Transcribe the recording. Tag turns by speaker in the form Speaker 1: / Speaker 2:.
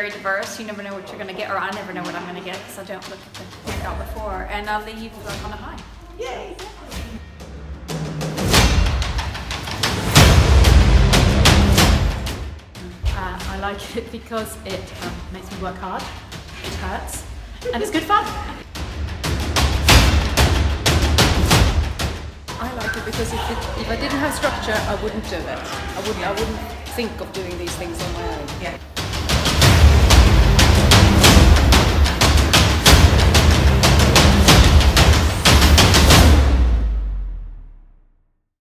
Speaker 1: very diverse. You never know what you're going to get, or I never know what I'm going to get because I don't look at the what I got before. And I'll leave like, on a high.
Speaker 2: Yay!
Speaker 1: Uh, I like it because it um, makes me work hard, it hurts, and it's good fun.
Speaker 3: I like it because if, it, if I didn't have structure, I wouldn't do it. I wouldn't. I wouldn't think of doing these things on my.